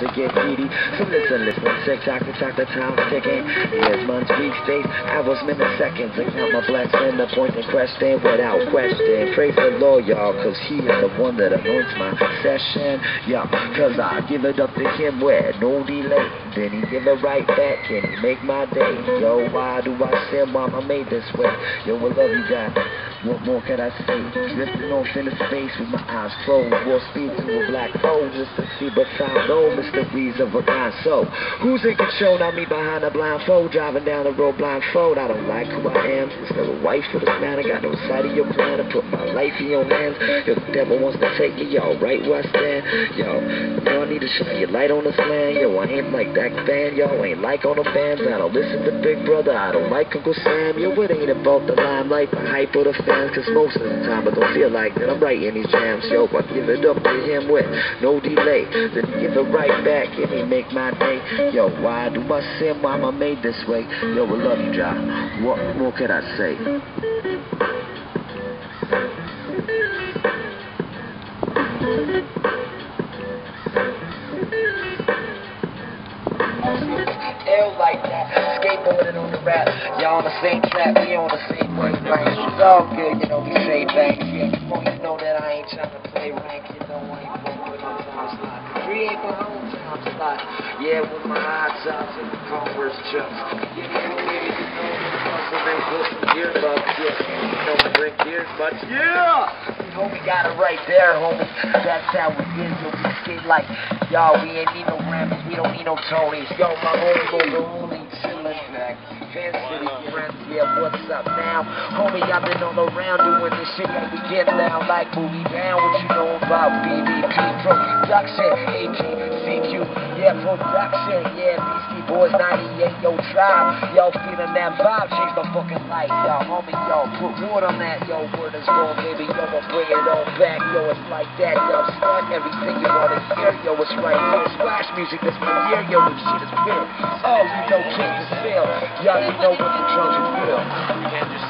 to get greedy. So listen, listen, six chocolate, chocolate time ticking. Years, months, weeks, days, hours, minutes, seconds. I count my blessings, the point in question without question. Praise the Lord, y'all, cause he is the one that anoints my session. Yeah, cause I give it up to him with no delay. Then he give it right back and he make my day. Yo, why do I sin? Mama made this way. Yo, I love you, God. What more can I say? Drifting off into space with my eyes closed. War speed to a black hole just to see but found no mysteries of a kind. So, who's in control? Not me behind a blindfold. Driving down the road blindfold. I don't like who I am. Still a wife for this man. I got no sight of your plan. I put my life in your hands. If the devil wants to take me, yo, right where I stand. Yo, I need to shine your light on this land. Yo, I ain't like that fan. Yo, ain't like on the fans. I don't listen to Big Brother. I don't like Uncle Sam. Yo, it ain't about the limelight, the hype, or the fans, cause most of the time I don't feel like that I'm writing these jams, yo, I give it up to him with no delay, then he give it right back and he make my day, yo, why do I sin, why am I made this way, yo, I love you, John. what more can I say? Ill like that, skateboarding on the rap, y'all on the same track, we on the same. It's all good, you know, say things. You know that I ain't trying to play rank, you know, I ain't fucking with my time slot. My own time slot. Yeah, with my hot tops and the Converse chucks. You know, maybe you know, muscle and put some earbuds. Yeah, you know, brick earbuds. Yeah! You know, we got it right there, homie. That's how we is. Yo, we skate like, y'all, we ain't need no Grammys, we don't need no Tonys. Yo, my homie, go the only chillin' back. Fan City friends, yeah, what's up now? Homie, I've been all around doing this shit that we get down like movie down. What you know about BBP production? ATCQ, yeah, production, yeah, Beastie Boys 98, yo, tribe. Yo, feeling that vibe, change my fucking life, y'all. Homie, yo, put wood on that, yo, word is wrong, baby, yo, I'll bring it all back, yo, it's like that, yo, snap everything you wanna hear, yo, it's right here. Splash music, that's my year, yo, this shit is real. Oh, you know, King is feel, y'all, you know what the drums will feel.